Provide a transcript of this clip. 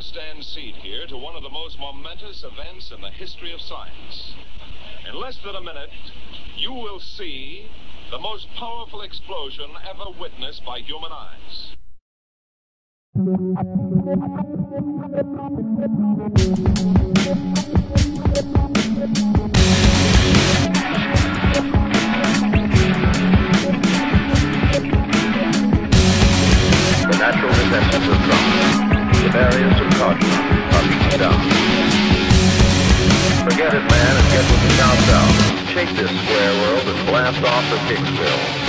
grandstand seat here to one of the most momentous events in the history of science. In less than a minute, you will see the most powerful explosion ever witnessed by human eyes. Natural defenses are strong. Of caution down. Forget it, man, and get with the countdown. Shake this square world and blast off the Kicksville.